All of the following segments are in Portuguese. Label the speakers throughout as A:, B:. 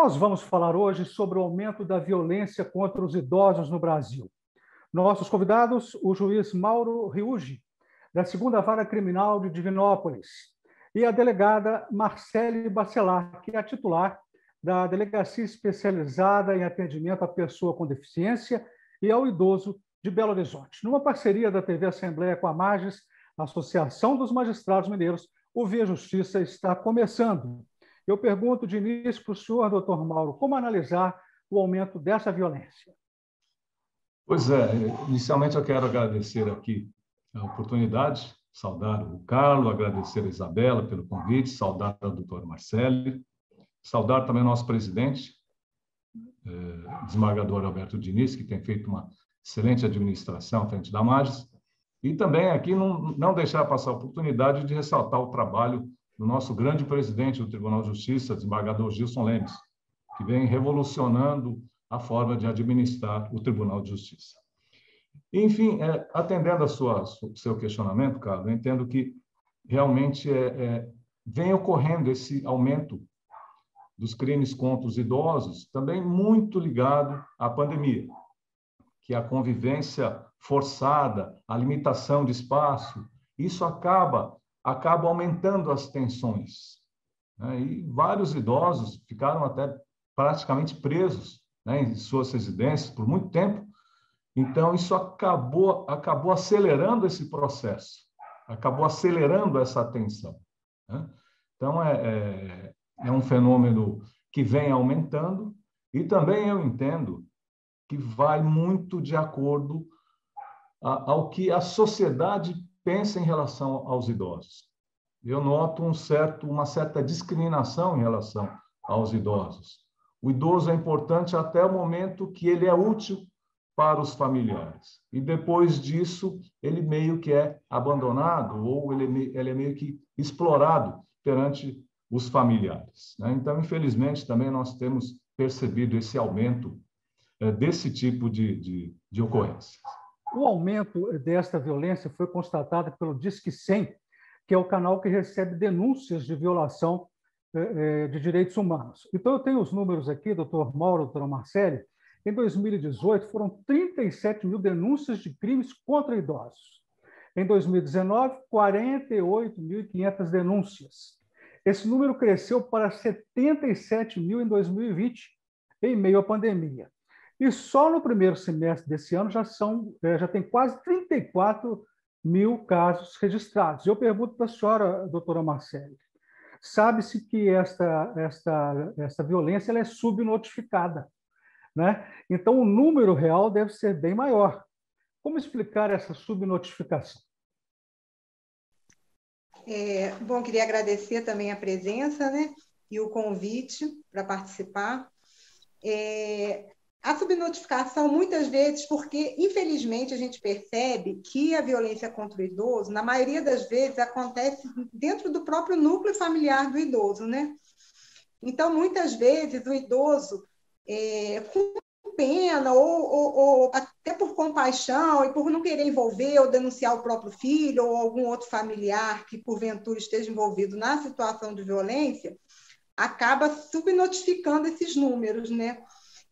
A: Nós vamos falar hoje sobre o aumento da violência contra os idosos no Brasil. Nossos convidados, o juiz Mauro Riugi, da Segunda Vara Criminal de Divinópolis, e a delegada Marcele Bacelar, que é a titular da Delegacia Especializada em Atendimento à Pessoa com Deficiência e ao Idoso de Belo Horizonte. Numa parceria da TV Assembleia com a MAGES, Associação dos Magistrados Mineiros, o Via Justiça está começando. Eu pergunto de início para o senhor, doutor Mauro, como analisar o aumento dessa violência?
B: Pois é, inicialmente eu quero agradecer aqui a oportunidade, saudar o Carlos, agradecer a Isabela pelo convite, saudar o doutor Marcelo, saudar também o nosso presidente, eh, desembargador Alberto Diniz, que tem feito uma excelente administração à frente da Magis, e também aqui não, não deixar passar a oportunidade de ressaltar o trabalho do nosso grande presidente do Tribunal de Justiça, desembargador Gilson Lemes, que vem revolucionando a forma de administrar o Tribunal de Justiça. Enfim, é, atendendo a sua seu questionamento, Carlos, eu entendo que realmente é, é, vem ocorrendo esse aumento dos crimes contra os idosos, também muito ligado à pandemia, que a convivência forçada, a limitação de espaço, isso acaba acaba aumentando as tensões. Né? E vários idosos ficaram até praticamente presos né, em suas residências por muito tempo. Então, isso acabou, acabou acelerando esse processo, acabou acelerando essa tensão. Né? Então, é, é, é um fenômeno que vem aumentando, e também eu entendo que vai muito de acordo ao que a sociedade pensa em relação aos idosos. Eu noto um certo, uma certa discriminação em relação aos idosos. O idoso é importante até o momento que ele é útil para os familiares. E depois disso, ele meio que é abandonado ou ele, ele é meio que explorado perante os familiares. Né? Então, infelizmente, também nós temos percebido esse aumento é, desse tipo de, de, de ocorrências.
A: O aumento desta violência foi constatado pelo Disque 100, que é o canal que recebe denúncias de violação é, é, de direitos humanos. Então, eu tenho os números aqui, doutor Mauro, doutora Marcele. Em 2018, foram 37 mil denúncias de crimes contra idosos. Em 2019, 48.500 denúncias. Esse número cresceu para 77 mil em 2020, em meio à pandemia. E só no primeiro semestre desse ano já, são, é, já tem quase 34 mil casos registrados. Eu pergunto para a senhora, doutora Marcele, sabe-se que esta, esta, esta violência ela é subnotificada. Né? Então, o número real deve ser bem maior. Como explicar essa subnotificação?
C: É, bom, queria agradecer também a presença né, e o convite para participar. É, a subnotificação, muitas vezes, porque, infelizmente, a gente percebe que a violência contra o idoso, na maioria das vezes, acontece dentro do próprio núcleo familiar do idoso, né? Então, muitas vezes, o idoso, é, com pena, ou, ou, ou, até por compaixão e por não querer envolver ou denunciar o próprio filho ou algum outro familiar que, porventura, esteja envolvido na situação de violência, acaba subnotificando esses números, né?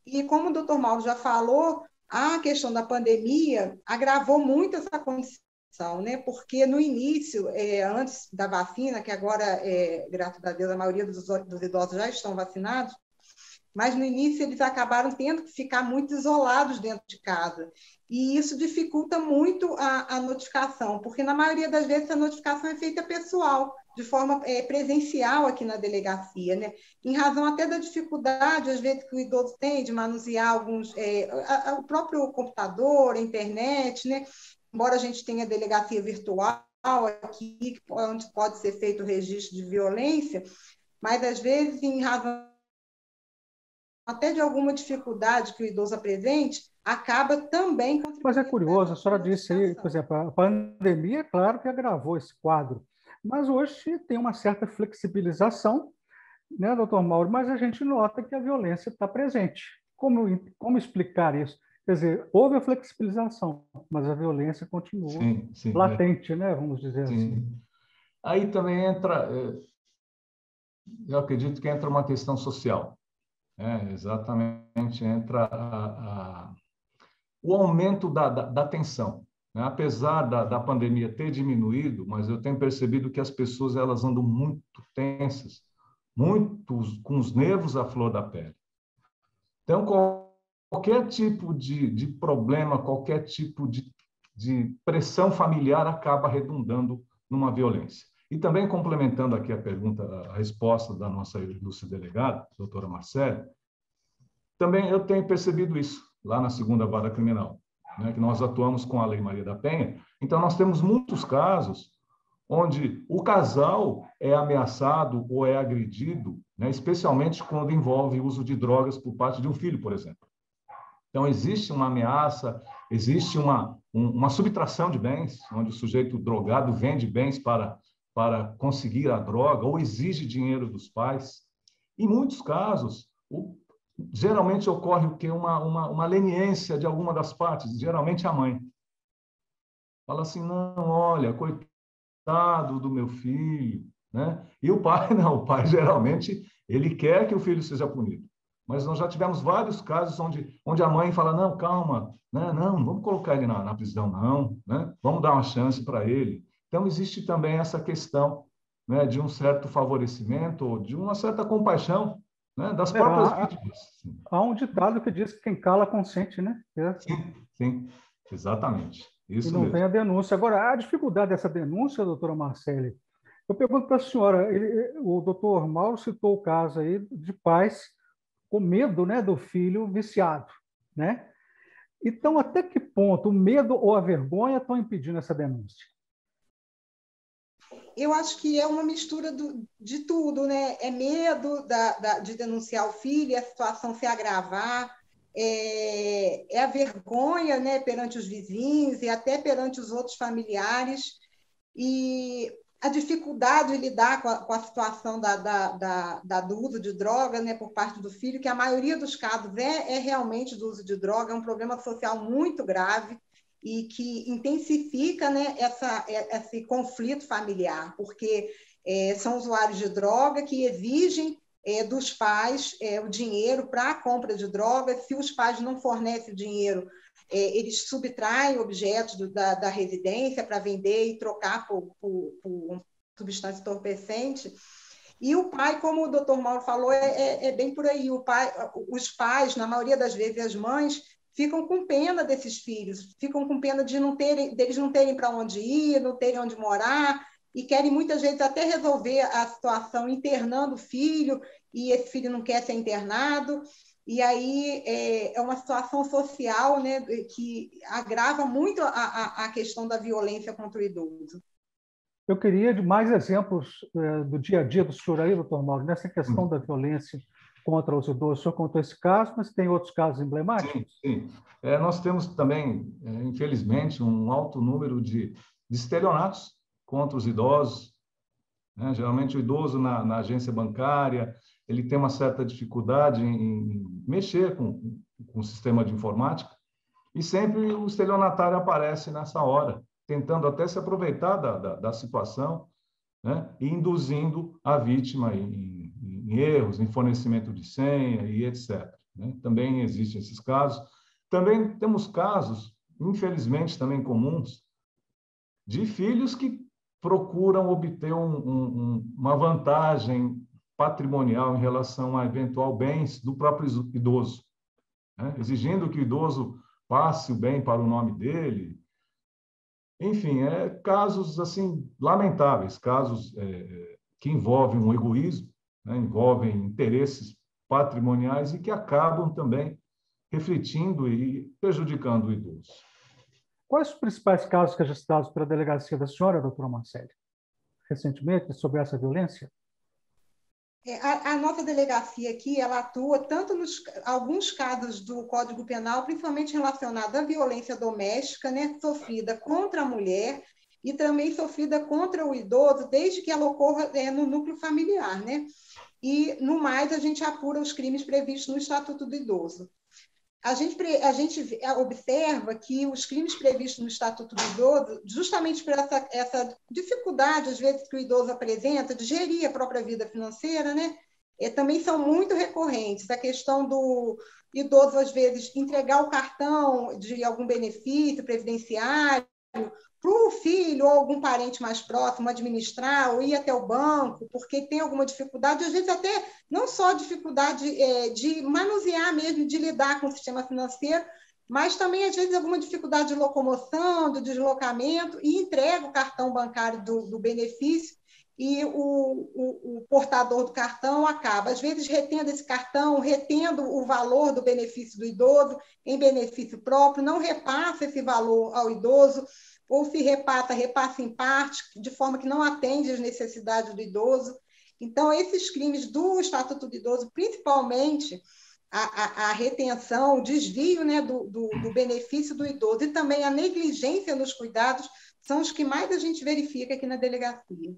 C: E como o doutor Mauro já falou, a questão da pandemia agravou muito essa condição, né? Porque no início, é, antes da vacina, que agora, é, graças a Deus, a maioria dos, dos idosos já estão vacinados, mas no início eles acabaram tendo que ficar muito isolados dentro de casa. E isso dificulta muito a, a notificação, porque na maioria das vezes a notificação é feita pessoal, de forma é, presencial aqui na delegacia, né? em razão até da dificuldade, às vezes, que o idoso tem de manusear alguns, é, a, a, o próprio computador, a internet, né? embora a gente tenha delegacia virtual aqui, onde pode ser feito o registro de violência, mas às vezes, em razão até de alguma dificuldade que o idoso apresente, acaba também
A: Mas é curioso, a senhora disse aí, por exemplo, a pandemia, claro que agravou esse quadro, mas hoje tem uma certa flexibilização, né, doutor Mauro? Mas a gente nota que a violência está presente. Como, como explicar isso? Quer dizer, houve a flexibilização, mas a violência continua sim, sim, latente, é. né? Vamos dizer sim. assim.
B: Aí também entra, é, eu acredito que entra uma questão social. É, exatamente, entra a, a, o aumento da, da, da tensão. Né? Apesar da, da pandemia ter diminuído, mas eu tenho percebido que as pessoas elas andam muito tensas, muito com os nervos à flor da pele. Então, qualquer tipo de, de problema, qualquer tipo de, de pressão familiar acaba redundando numa violência. E também complementando aqui a pergunta, a resposta da nossa ilustre delegada, doutora Marcela, também eu tenho percebido isso lá na segunda vara criminal, né, que nós atuamos com a Lei Maria da Penha. Então, nós temos muitos casos onde o casal é ameaçado ou é agredido, né, especialmente quando envolve uso de drogas por parte de um filho, por exemplo. Então, existe uma ameaça, existe uma, um, uma subtração de bens, onde o sujeito drogado vende bens para para conseguir a droga ou exige dinheiro dos pais. Em muitos casos, o, geralmente ocorre o que uma, uma, uma leniência de alguma das partes, geralmente a mãe. Fala assim, não, olha, coitado do meu filho, né? E o pai, não, o pai geralmente ele quer que o filho seja punido. Mas nós já tivemos vários casos onde, onde a mãe fala, não, calma, né? não, não vamos colocar ele na, na prisão, não, né? vamos dar uma chance para ele. Então, existe também essa questão né, de um certo favorecimento, de uma certa compaixão né, das é, próprias há, vítimas.
A: Há um ditado que diz que quem cala consente, né?
B: É. Sim, sim, exatamente. Isso
A: e não
B: mesmo.
A: tem a denúncia. Agora, a dificuldade dessa denúncia, doutora Marcele, eu pergunto para a senhora, ele, o doutor Mauro citou o caso aí de pais com medo né, do filho viciado, né? Então, até que ponto o medo ou a vergonha estão impedindo essa denúncia?
C: Eu acho que é uma mistura do, de tudo, né? É medo da, da, de denunciar o filho, a situação se agravar, é, é, a vergonha né, perante os vizinhos e até perante os outros familiares, e a dificuldade de lidar com a, com a situação da, da, da, do uso de droga né, por parte do filho, que a maioria dos casos é, é realmente do uso de droga, é um problema social muito grave e que intensifica né, essa, é, esse conflito familiar, porque é, são usuários de droga que exigem é, dos pais é, o dinheiro para a compra de droga. Se os pais não fornecem o dinheiro, é, eles subtraem objetos do, da, da, residência para vender e trocar por, por, por substância entorpecente. E o pai, como o doutor Mauro falou, é, é, é, bem por aí. O pai, os pais, na maioria das vezes, as mães, ficam com pena desses filhos, ficam com pena de não terem, deles não terem para onde ir, não terem onde morar, e querem muitas vezes até resolver a situação internando o filho, e esse filho não quer ser internado. E aí é, é uma situação social né, que agrava muito a, a, a questão da violência contra o idoso.
A: Eu queria mais exemplos é, do dia a dia do senhor aí, doutor Mauro, nessa questão hum. da violência contra os idosos. O senhor contou esse caso, mas tem outros casos emblemáticos?
B: Sim, sim. É, nós temos também, é, infelizmente, um alto número de, de estelionatos contra os idosos. Né? Geralmente, o idoso na, na, agência bancária, ele tem uma certa dificuldade em, em mexer com, com o sistema de informática, e sempre o estelionatário aparece nessa hora, tentando até se aproveitar da, da, da situação né? e induzindo a vítima em, em erros, em fornecimento de senha e etc. Né? Também existem esses casos. Também temos casos, infelizmente também comuns, de filhos que procuram obter um, um, uma vantagem patrimonial em relação a eventual bens do próprio idoso, né? exigindo que o idoso passe o bem para o nome dele. Enfim, é casos assim lamentáveis, casos é, que envolvem um egoísmo né, envolvem interesses patrimoniais e que acabam também refletindo e prejudicando o idoso.
A: Quais os principais casos registrados pela delegacia da senhora, doutora Marcele, recentemente, sobre essa violência?
C: É, a, a, nossa delegacia aqui, ela atua tanto nos alguns casos do Código Penal, principalmente relacionados à violência doméstica, né, sofrida contra a mulher e também sofrida contra o idoso, desde que ela ocorra é, no núcleo familiar, né? e, no mais, a gente apura os crimes previstos no Estatuto do Idoso. A gente, a gente observa que os crimes previstos no Estatuto do Idoso, justamente por essa, essa dificuldade, às vezes, que o idoso apresenta de gerir a própria vida financeira, né? é, também são muito recorrentes. A questão do idoso, às vezes, entregar o cartão de algum benefício previdenciário para o filho ou algum parente mais próximo administrar ou ir até o banco, porque tem alguma dificuldade, às vezes até não só dificuldade é, de manusear mesmo, de lidar com o sistema financeiro, mas também, às vezes, alguma dificuldade de locomoção, de deslocamento, e entrega o cartão bancário do, do benefício e o, o, o, portador do cartão acaba, às vezes, retendo esse cartão, retendo o valor do benefício do idoso em benefício próprio, não repassa esse valor ao idoso, ou se repassa, repassa em parte, de forma que não atende às necessidades do idoso. Então, esses crimes do Estatuto do Idoso, principalmente a, a, a retenção, o desvio né, do, do, do benefício do idoso e também a negligência nos cuidados, são os que mais a gente verifica aqui na delegacia.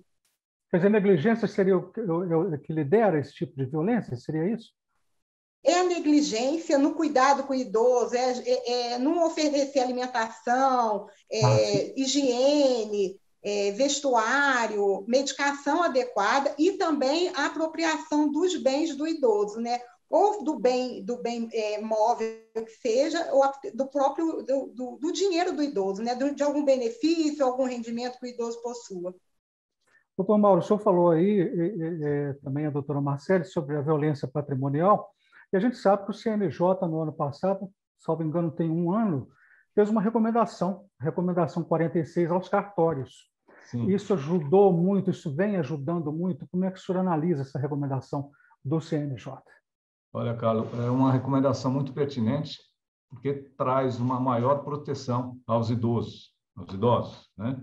A: Quer dizer, negligência seria o que lidera esse tipo de violência? Seria isso?
C: É a negligência no cuidado com o idoso, é, é, é não oferecer alimentação, é, ah, higiene, é, vestuário, medicação adequada e também a apropriação dos bens do idoso, né? ou do bem do bem é, móvel que seja, ou do próprio do, do, do dinheiro do idoso, né? de algum benefício, algum rendimento que o idoso possua.
A: Doutor Mauro, o senhor falou aí, também a doutora Marcele, sobre a violência patrimonial, e a gente sabe que o CNJ, no ano passado, salvo engano, tem um ano, fez uma recomendação, recomendação 46 aos cartórios. Sim. Isso ajudou muito, isso vem ajudando muito. Como é que o senhor analisa essa recomendação do CNJ?
B: Olha, Carlos, é uma recomendação muito pertinente, porque traz uma maior proteção aos idosos, aos idosos, né?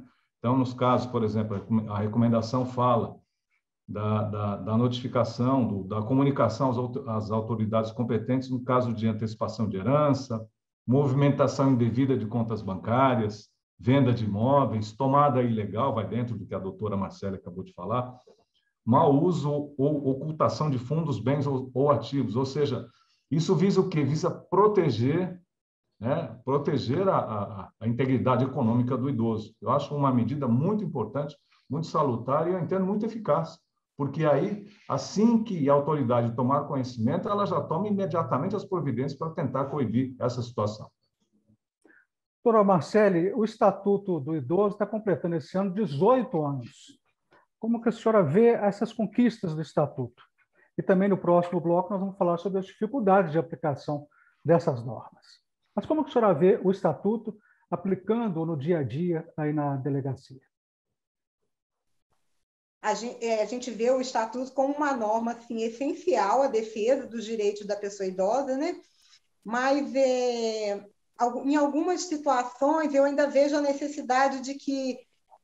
B: Então, nos casos, por exemplo, a recomendação fala da, da, da notificação, do, da comunicação às, autoridades competentes no caso de antecipação de herança, movimentação indevida de contas bancárias, venda de imóveis, tomada ilegal, vai dentro do que a doutora Marcela acabou de falar, mau uso ou ocultação de fundos, bens ou, ou ativos. Ou seja, isso visa o quê? Visa proteger né, proteger a, a, a, integridade econômica do idoso. Eu acho uma medida muito importante, muito salutar e eu entendo muito eficaz, porque aí, assim que a autoridade tomar conhecimento, ela já toma imediatamente as providências para tentar coibir essa situação.
A: Doutora Marcele, o Estatuto do Idoso está completando esse ano 18 anos. Como que a senhora vê essas conquistas do Estatuto? E também no próximo bloco nós vamos falar sobre as dificuldades de aplicação dessas normas. Mas como que a senhora vê o estatuto aplicando no dia a dia aí na delegacia?
C: A gente, é, a gente vê o estatuto como uma norma assim, essencial à defesa dos direitos da pessoa idosa, né? mas é, em algumas situações eu ainda vejo a necessidade de que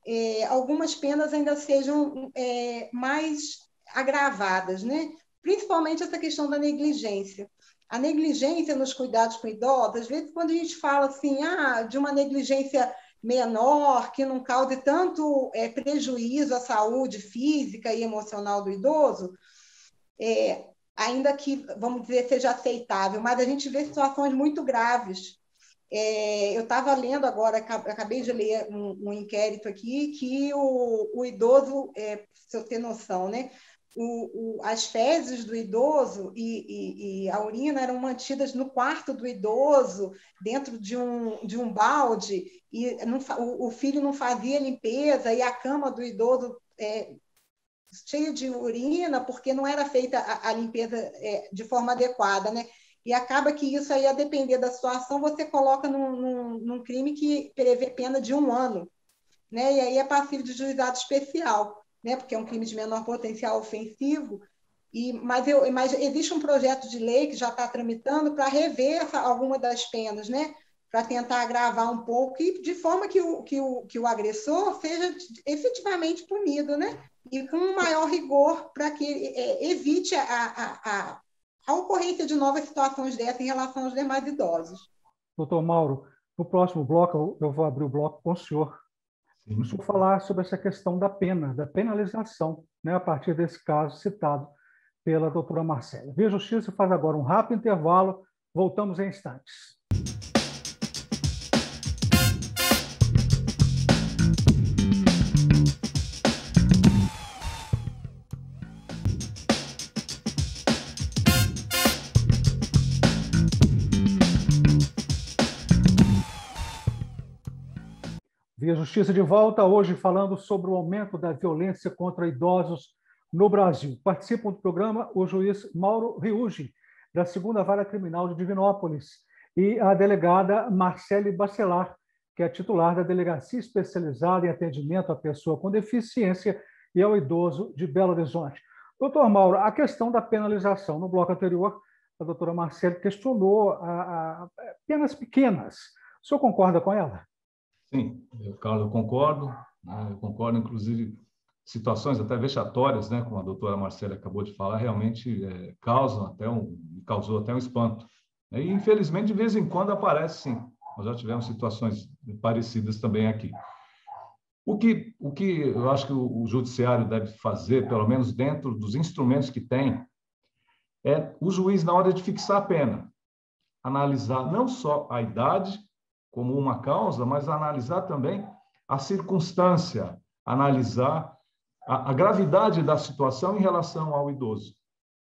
C: é, algumas penas ainda sejam é, mais agravadas, né? principalmente essa questão da negligência a negligência nos cuidados com idosos, às vezes quando a gente fala assim, ah, de uma negligência menor, que não cause tanto é, prejuízo à saúde física e emocional do idoso, é, ainda que, vamos dizer, seja aceitável, mas a gente vê situações muito graves. É, eu estava lendo agora, acabei de ler um, um inquérito aqui, que o, o idoso, é, se eu ter noção, né, o, o, as fezes do idoso e, e, e, a urina eram mantidas no quarto do idoso, dentro de um, de um balde, e não, o, o, filho não fazia limpeza, e a cama do idoso é, cheia de urina, porque não era feita a, a limpeza é, de forma adequada, né? E acaba que isso aí, a depender da situação, você coloca num, num, num crime que prevê pena de um ano, né? E aí é passível de juizado especial né, porque é um crime de menor potencial ofensivo, e, mas, eu, mas existe um projeto de lei que já está tramitando para rever essa, alguma das penas, né, para tentar agravar um pouco, e de forma que o, que o, que o agressor seja efetivamente punido, né, e com maior rigor para que é, evite a, a, a, a ocorrência de novas situações dessas em relação aos demais idosos.
A: Doutor Mauro, no próximo bloco, eu vou abrir o bloco com o senhor Vamos falar sobre essa questão da pena, da penalização, né, a partir desse caso citado pela doutora Marcela. Via Justiça faz agora um rápido intervalo, voltamos em instantes. Via Justiça de volta, hoje falando sobre o aumento da violência contra idosos no Brasil. Participam do programa o juiz Mauro Riugi, da segunda vara criminal de Divinópolis, e a delegada Marcele Bacelar, que é titular da Delegacia Especializada em Atendimento à Pessoa com Deficiência e ao Idoso de Belo Horizonte. Doutor Mauro, a questão da penalização. No bloco anterior, a doutora Marcele questionou a, a penas pequenas. O senhor concorda com ela?
B: Sim, eu, Carlos, eu concordo. Né? Eu concordo, inclusive, situações até vexatórias, né, como a doutora Marcela acabou de falar, realmente é, causam até um, causou até um espanto. E, infelizmente, de vez em quando aparece, sim. Nós já tivemos situações parecidas também aqui. O que, o que eu acho que o, o judiciário deve fazer, pelo menos dentro dos instrumentos que tem, é o juiz, na hora de fixar a pena, analisar não só a idade como uma causa, mas analisar também a circunstância, analisar a, a gravidade da situação em relação ao idoso.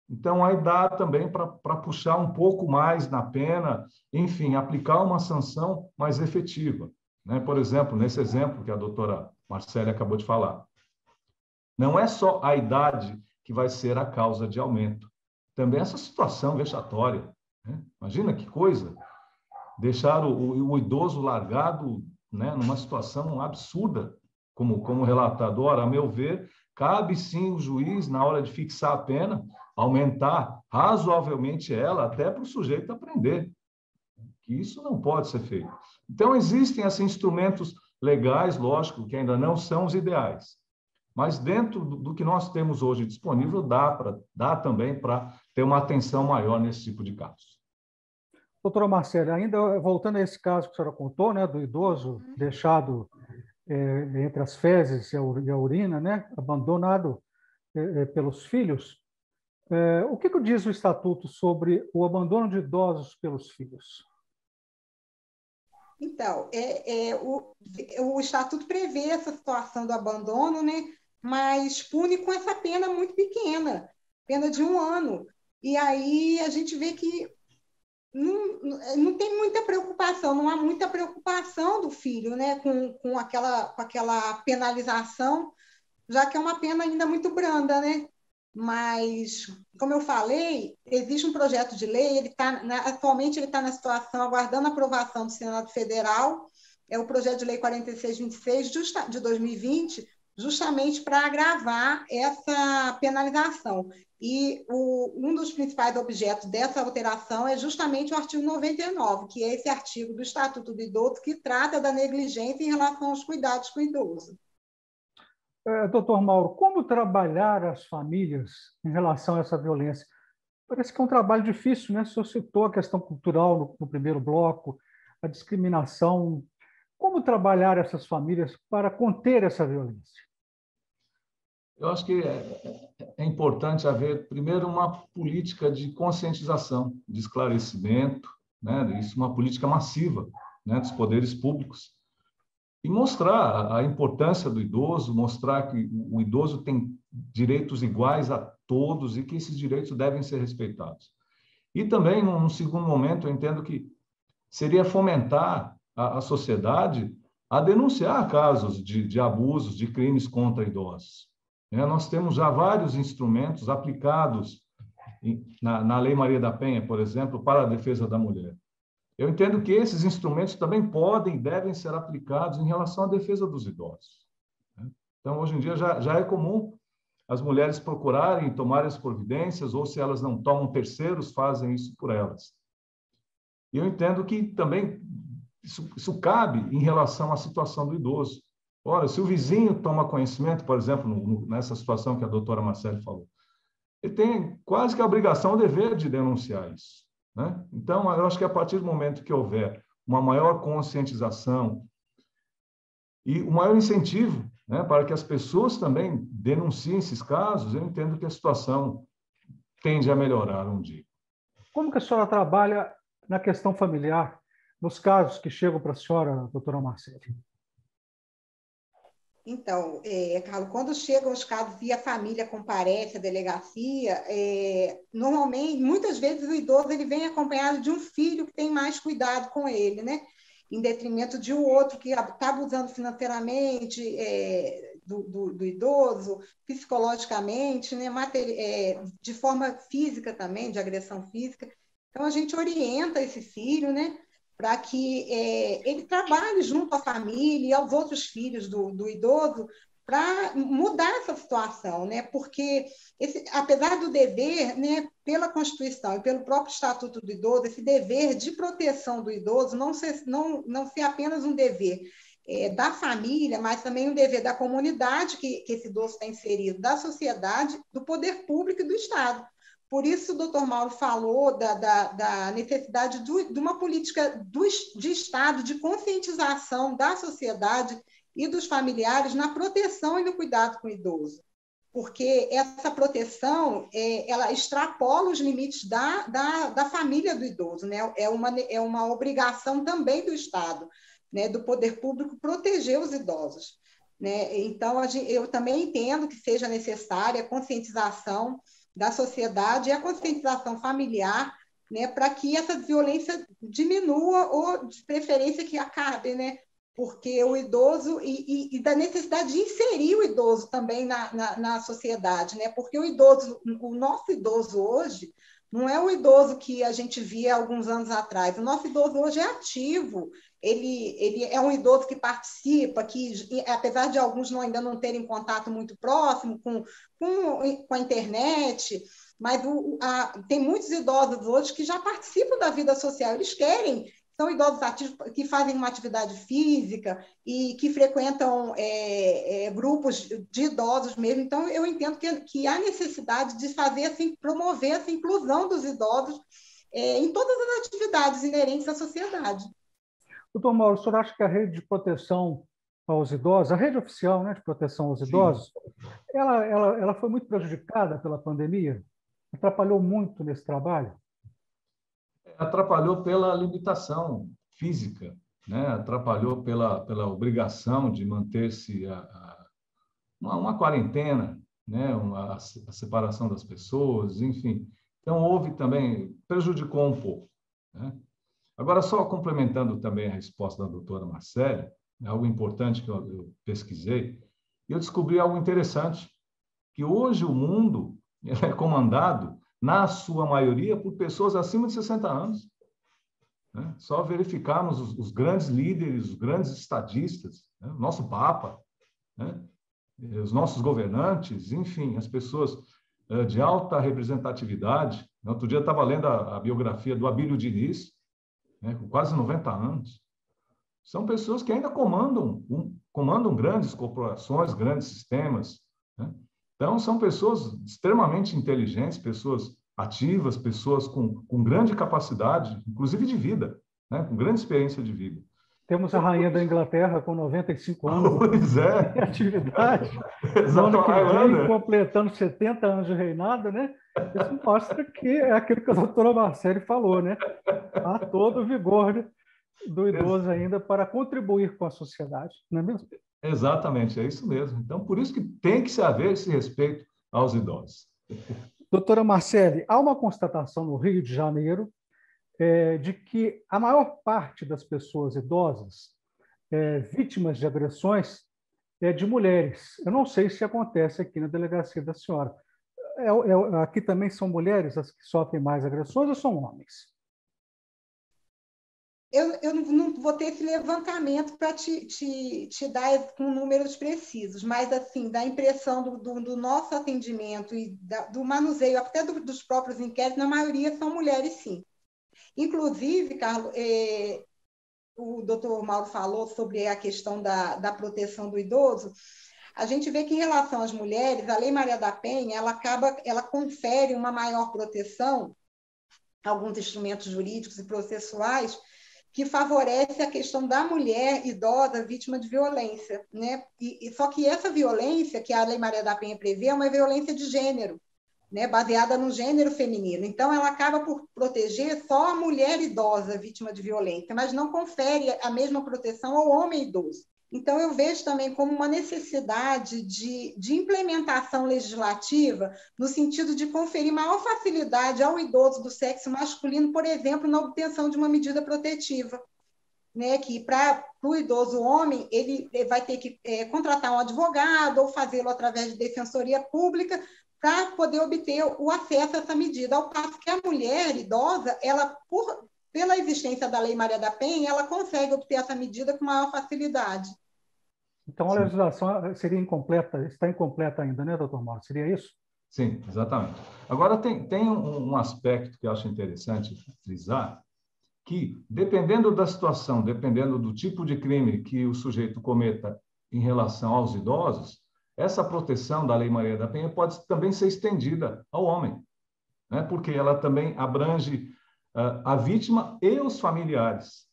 B: Então, aí dá também para puxar um pouco mais na pena, enfim, aplicar uma sanção mais efetiva. Né? Por exemplo, nesse exemplo que a doutora Marcela acabou de falar, não é só a idade que vai ser a causa de aumento, também essa situação vexatória. Né? Imagina que coisa, deixar o, o, idoso largado né, numa situação absurda, como, como relatador, a meu ver, cabe sim o juiz, na hora de fixar a pena, aumentar razoavelmente ela até para o sujeito aprender. Que isso não pode ser feito. Então, existem assim, instrumentos legais, lógico, que ainda não são os ideais. Mas dentro do, do que nós temos hoje disponível, dá, pra, dá também para ter uma atenção maior nesse tipo de casos.
A: Doutora Marcela, ainda voltando a esse caso que a senhora contou, né, do idoso uhum. deixado é, entre as fezes e a urina, né, abandonado é, é, pelos filhos, é, o que, que diz o Estatuto sobre o abandono de idosos pelos filhos?
C: Então, é, é, o, o Estatuto prevê essa situação do abandono, né? mas pune com essa pena muito pequena, pena de um ano. E aí a gente vê que não, não tem muita preocupação, não há muita preocupação do filho né? com, com, aquela, com aquela penalização, já que é uma pena ainda muito branda, né? mas, como eu falei, existe um projeto de lei, ele tá, atualmente ele está na situação aguardando a aprovação do Senado Federal, é o projeto de lei 4626 de 2020, justamente para agravar essa penalização. E o, um dos principais objetos dessa alteração é justamente o artigo 99, que é esse artigo do Estatuto do Idoso que trata da negligência em relação aos cuidados com o idoso.
A: É, doutor Mauro, como trabalhar as famílias em relação a essa violência? Parece que é um trabalho difícil, né? O senhor citou a questão cultural no, no primeiro bloco, a discriminação. Como trabalhar essas famílias para conter essa violência?
B: Eu acho que é, é importante haver, primeiro, uma política de conscientização, de esclarecimento, né? isso uma política massiva né? dos poderes públicos, e mostrar a importância do idoso, mostrar que o idoso tem direitos iguais a todos e que esses direitos devem ser respeitados. E também, num segundo momento, eu entendo que seria fomentar a, a sociedade a denunciar casos de, de, abusos, de crimes contra idosos. É, nós temos já vários instrumentos aplicados na, na Lei Maria da Penha, por exemplo, para a defesa da mulher. Eu entendo que esses instrumentos também podem e devem ser aplicados em relação à defesa dos idosos. Né? Então, hoje em dia, já, já é comum as mulheres procurarem tomar as providências, ou se elas não tomam, terceiros fazem isso por elas. E eu entendo que também isso, isso cabe em relação à situação do idoso. Ora, se o vizinho toma conhecimento, por exemplo, no, nessa situação que a doutora Marcele falou, ele tem quase que a obrigação, o dever de denunciar isso. Né? Então, eu acho que a partir do momento que houver uma maior conscientização e um maior incentivo né, para que as pessoas também denunciem esses casos, eu entendo que a situação tende a melhorar um dia.
A: Como que a senhora trabalha na questão familiar, nos casos que chegam para a senhora, doutora Marcele?
C: Então, é, Carlos, quando chegam os casos e a família comparece à delegacia, é, normalmente, muitas vezes o idoso ele vem acompanhado de um filho que tem mais cuidado com ele, né? em detrimento de um outro que está abusando financeiramente é, do, do, do, idoso, psicologicamente, né, é, de forma física também, de agressão física. Então, a gente orienta esse filho né, para que é, ele trabalhe junto à família e aos outros filhos do, do idoso para mudar essa situação, né? Porque esse, apesar do dever, né, pela Constituição e pelo próprio Estatuto do Idoso, esse dever de proteção do idoso não ser, não, não ser apenas um dever é, da família, mas também um dever da comunidade que, que esse idoso está inserido, da sociedade, do poder público e do Estado. Por isso, o doutor Mauro falou da, da, da necessidade do, de uma política do, de Estado de conscientização da sociedade e dos familiares na proteção e no cuidado com o idoso, porque essa proteção é, ela extrapola os limites da, da, da família do idoso, né? é, uma, é uma obrigação também do Estado, né? do poder público proteger os idosos. Né? Então, eu também entendo que seja necessária conscientização da sociedade e a conscientização familiar né, para que essa violência diminua ou, de preferência, que acabe, né? porque o idoso e, e, e, da necessidade de inserir o idoso também na, na, na, sociedade, né? Porque o idoso, o nosso idoso hoje, não é o idoso que a gente via alguns anos atrás. O nosso idoso hoje é ativo. Ele, ele é um idoso que participa, que apesar de alguns não, ainda não terem contato muito próximo com, com, com a internet, mas o, a, tem muitos idosos hoje que já participam da vida social. Eles querem são idosos ativos que fazem uma atividade física e que frequentam é, é, grupos de idosos mesmo. Então, eu entendo que, que há necessidade de fazer, assim, promover essa inclusão dos idosos é, em todas as atividades inerentes à sociedade.
A: Doutor Mauro, o senhor acha que a rede de proteção aos idosos, a rede oficial né, de proteção aos idosos, ela, ela, ela foi muito prejudicada pela pandemia? Atrapalhou muito nesse trabalho?
B: atrapalhou pela limitação física, né? atrapalhou pela, pela obrigação de manter-se a, a, uma, uma, quarentena, né? Uma, a, separação das pessoas, enfim. Então, houve também, prejudicou um pouco. Né? Agora, só complementando também a resposta da doutora Marcele, algo importante que eu, eu pesquisei, eu descobri algo interessante, que hoje o mundo é comandado na sua maioria, por pessoas acima de 60 anos. Né? Só verificarmos os, os, grandes líderes, os grandes estadistas, né? nosso Papa, né? os nossos governantes, enfim, as pessoas uh, de alta representatividade. Outro dia estava lendo a, a, biografia do Abílio Diniz, né? com quase 90 anos. São pessoas que ainda comandam, um, comandam grandes corporações, grandes sistemas. Né? Então, são pessoas extremamente inteligentes, pessoas ativas, pessoas com, com grande capacidade, inclusive de vida, né? com grande experiência de vida.
A: Temos a rainha da Inglaterra com 95 anos
B: pois é.
A: de atividade. Exato, que vem, completando 70 anos de reinado, né? Isso mostra que é aquilo que a doutora Marcele falou, né? Há todo o vigor do idoso ainda para contribuir com a sociedade, não é mesmo?
B: Exatamente, é isso mesmo. Então, por isso que tem que se haver esse respeito aos idosos.
A: Doutora Marcele, há uma constatação no Rio de Janeiro é, de que a maior parte das pessoas idosas é, vítimas de agressões é de mulheres. Eu não sei se acontece aqui na delegacia da senhora. É, é, aqui também são mulheres as que sofrem mais agressões ou são homens?
C: eu, eu não vou ter esse levantamento para te, te, te dar com números precisos, mas assim, da impressão do, do, do nosso atendimento e da, do manuseio, até do, dos próprios inquéritos, na maioria são mulheres, sim. Inclusive, Carlos, é, o doutor Mauro falou sobre a questão da, da proteção do idoso, a gente vê que em relação às mulheres, a Lei Maria da Penha, ela acaba, ela confere uma maior proteção alguns instrumentos jurídicos e processuais que favorece a questão da mulher idosa vítima de violência, né? E, e, só que essa violência que a Lei Maria da Penha prevê é uma violência de gênero, né? Baseada no gênero feminino. Então, ela acaba por proteger só a mulher idosa vítima de violência, mas não confere a mesma proteção ao homem idoso. Então, eu vejo também como uma necessidade de, de implementação legislativa, no sentido de conferir maior facilidade ao idoso do sexo masculino, por exemplo, na obtenção de uma medida protetiva. né, que para o idoso homem, ele vai ter que é, contratar um advogado ou fazê-lo através de defensoria pública para poder obter o acesso a essa medida, ao passo que a mulher idosa, ela, por, pela existência da Lei Maria da Penha, ela consegue obter essa medida com maior facilidade.
A: Então, a Sim. legislação seria incompleta, está incompleta ainda, né, doutor Mauro? Seria isso?
B: Sim, exatamente. Agora, tem, tem um, um aspecto que eu acho interessante frisar, que, dependendo da situação, dependendo do tipo de crime que o sujeito cometa em relação aos idosos, essa proteção da Lei Maria da Penha pode também ser estendida ao homem, né? porque ela também abrange uh, a vítima e os familiares.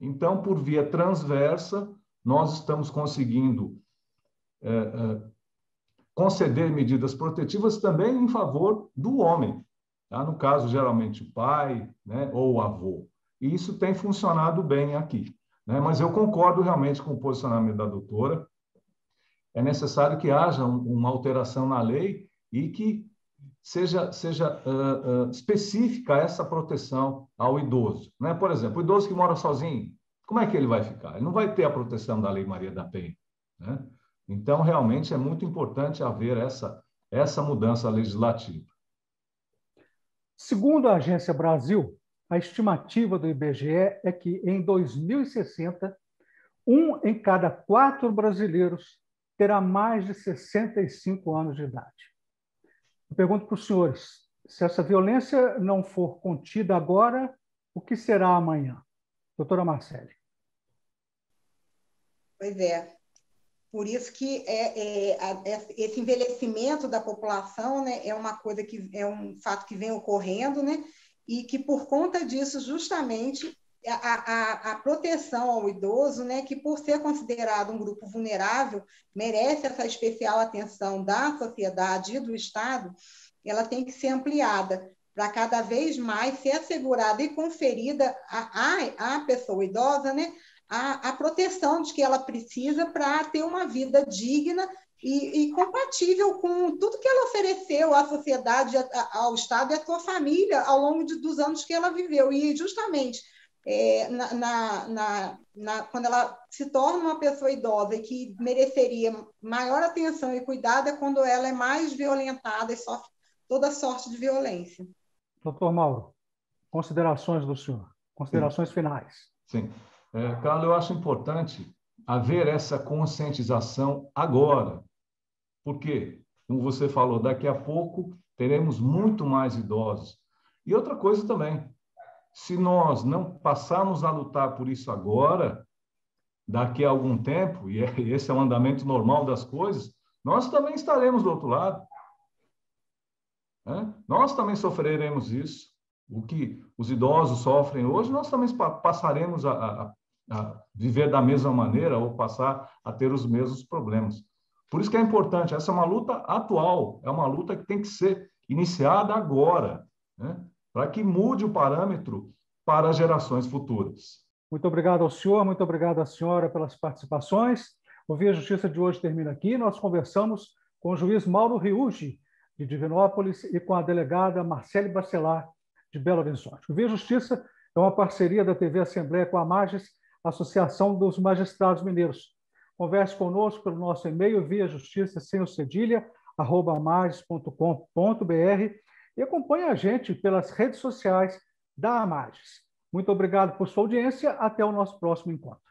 B: Então, por via transversa, nós estamos conseguindo uh, uh, conceder medidas protetivas também em favor do homem. Tá? No caso, geralmente, o pai né? ou o avô. E isso tem funcionado bem aqui. Né? Mas eu concordo realmente com o posicionamento da doutora. É necessário que haja uma alteração na lei e que seja, seja uh, uh, específica essa proteção ao idoso. Né? Por exemplo, o idoso que mora sozinho, como é que ele vai ficar? Ele não vai ter a proteção da Lei Maria da Penha. Né? Então, realmente, é muito importante haver essa, essa mudança legislativa.
A: Segundo a Agência Brasil, a estimativa do IBGE é que, em 2060, um em cada quatro brasileiros terá mais de 65 anos de idade. Eu pergunto para os senhores: se essa violência não for contida agora, o que será amanhã? Doutora Marcele.
C: Pois é. Por isso que é, é, é, esse envelhecimento da população né, é uma coisa que é um fato que vem ocorrendo, né? e que, por conta disso, justamente, a, a, a, proteção ao idoso, né, que por ser considerado um grupo vulnerável, merece essa especial atenção da sociedade e do Estado, ela tem que ser ampliada para cada vez mais ser assegurada e conferida à, pessoa idosa né, a, a proteção de que ela precisa para ter uma vida digna e, e, compatível com tudo que ela ofereceu à sociedade, ao Estado e à sua família ao longo de, dos anos que ela viveu. E, justamente, é, na, na, na, quando ela se torna uma pessoa idosa e que mereceria maior atenção e cuidado, é quando ela é mais violentada e sofre toda sorte de violência.
A: Doutor Mauro, considerações do senhor, considerações
B: Sim.
A: finais.
B: Sim. É, Carlos, eu acho importante haver essa conscientização agora, porque, como você falou, daqui a pouco teremos muito mais idosos. E outra coisa também, se nós não passarmos a lutar por isso agora, daqui a algum tempo, e é, esse é o andamento normal das coisas, nós também estaremos do outro lado. Né? Nós também sofreremos isso. O que os idosos sofrem hoje, nós também passaremos a, a, a viver da mesma maneira ou passar a ter os mesmos problemas. Por isso que é importante, essa é uma luta atual, é uma luta que tem que ser iniciada agora, né? Para que mude o parâmetro para gerações futuras.
A: Muito obrigado ao senhor, muito obrigado à senhora pelas participações. O Via Justiça de hoje termina aqui. Nós conversamos com o juiz Mauro Riugi, de Divinópolis, e com a delegada Marcele Bacelar, de Belo Horizonte. O Via Justiça é uma parceria da TV Assembleia com a Magis, Associação dos Magistrados Mineiros. Converse conosco pelo nosso e-mail via justiça sem o cedilha, arroba e acompanhe a gente pelas redes sociais da Amages. Muito obrigado por sua audiência. Até o nosso próximo encontro.